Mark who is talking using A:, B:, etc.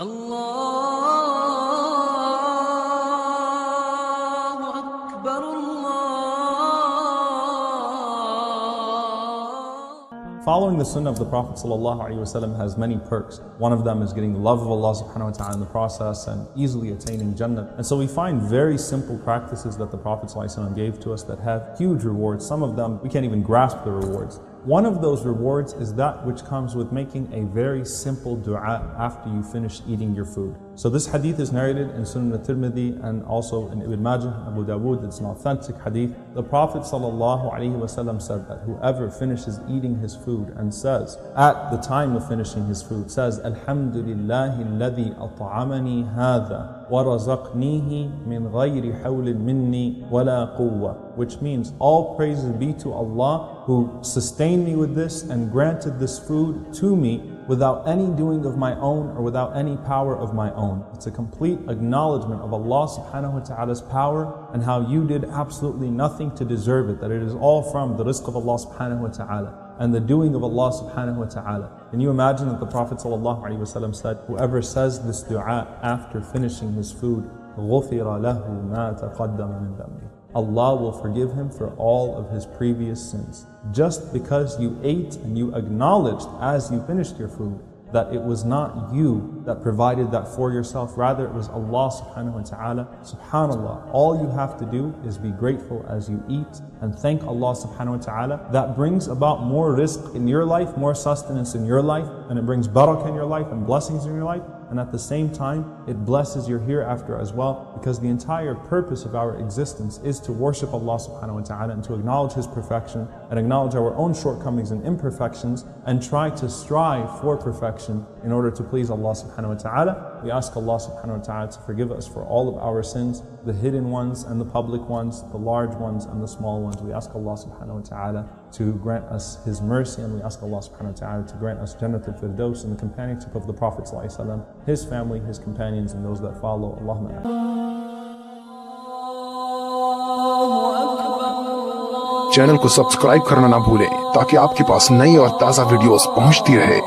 A: الله أكبر الله
B: Following the sunnah of the Prophet ﷺ has many perks. One of them is getting the love of Allah subhanahu wa ta'ala in the process and easily attaining Jannah. And so we find very simple practices that the Prophet ﷺ gave to us that have huge rewards. Some of them we can't even grasp the rewards. One of those rewards is that which comes with making a very simple dua after you finish eating your food. So this hadith is narrated in Sunan al-Tirmidhi and also in Ibn Majah, Abu Dawood. It's an authentic hadith. The Prophet ﷺ said that whoever finishes eating his food and says, at the time of finishing his food, says, Alhamdulillahi alladhi at'amani hadha wa razaqnihi min ghayri hawlin minni wala quwwa. Which means, all praises be to Allah who sustained me with this and granted this food to me without any doing of my own or without any power of my own. It's a complete acknowledgement of Allah subhanahu wa ta'ala's power and how you did absolutely nothing to deserve it, that it is all from the rizq of Allah subhanahu wa ta'ala and the doing of Allah subhanahu wa ta'ala. Can you imagine that the Prophet ﷺ said, Whoever says this dua after finishing his food, غُفِرَ لَهُ مَا تَقَدَّمَ مِنْ ذَنْبِهِ Allah will forgive him for all of his previous sins. Just because you ate and you acknowledged as you finished your food that it was not you that provided that for yourself, rather it was Allah subhanahu wa ta'ala. Subhanallah, all you have to do is be grateful as you eat and thank Allah subhanahu wa ta'ala. That brings about more rizq in your life, more sustenance in your life, and it brings barakah in your life and blessings in your life and at the same time, it blesses your hereafter as well, because the entire purpose of our existence is to worship Allah subhanahu wa ta'ala and to acknowledge His perfection and acknowledge our own shortcomings and imperfections and try to strive for perfection in order to please Allah subhanahu wa ta'ala. We ask Allah subhanahu wa ta'ala to forgive us for all of our sins, the hidden ones and the public ones, the large ones and the small ones. We ask Allah subhanahu wa ta'ala to grant us His mercy and we ask Allah subhanahu wa ta'ala to grant us Jannat al-Firdaus and the companionship of the Prophet his family, his companions and those that follow. Allahumma
C: channel को subscribe करना ना भूलें ताकि आपके पास नई और ताज़ा videos पहुंचती रहे